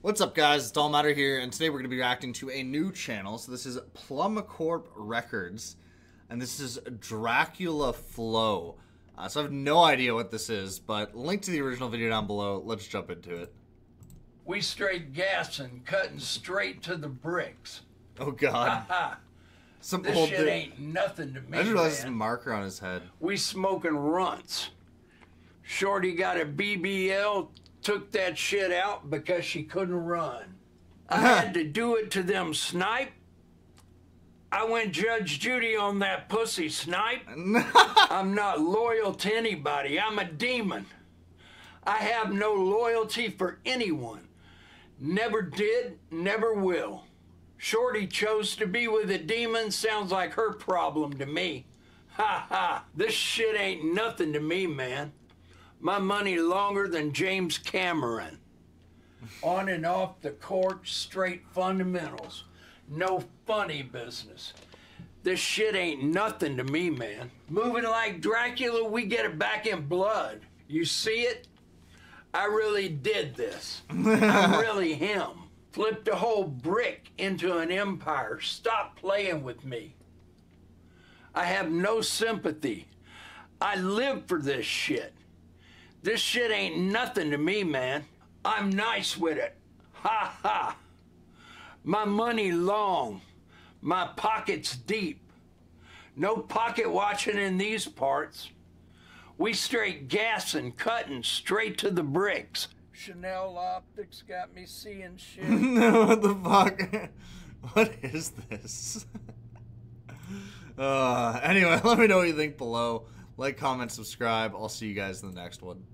What's up, guys? It's Dulmater here, and today we're going to be reacting to a new channel. So this is Plummcorp Records, and this is Dracula Flow. Uh, so I have no idea what this is, but link to the original video down below. Let's jump into it. We straight gassing, cutting straight to the bricks. Oh God! Some This old shit dude- ain't nothing to me, I just realized there's a marker on his head. We smoking runts. Shorty got a BBL, took that shit out because she couldn't run. I uh-huh. had to do it to them snipe. I went Judge Judy on that pussy snipe. I'm not loyal to anybody. I'm a demon. I have no loyalty for anyone. Never did, never will. Shorty chose to be with a demon sounds like her problem to me. Ha ha. This shit ain't nothing to me, man. My money longer than James Cameron. On and off the court, straight fundamentals. No funny business. This shit ain't nothing to me, man. Moving like Dracula, we get it back in blood. You see it? I really did this. I'm really him. Flipped a whole brick into an empire. Stop playing with me. I have no sympathy. I live for this shit. This shit ain't nothing to me, man. I'm nice with it. Ha ha. My money long. My pockets deep. No pocket watching in these parts. We straight gassing, cutting straight to the bricks. Chanel optics got me seeing shit. what the fuck? What is this? uh, anyway, let me know what you think below. Like, comment, subscribe. I'll see you guys in the next one.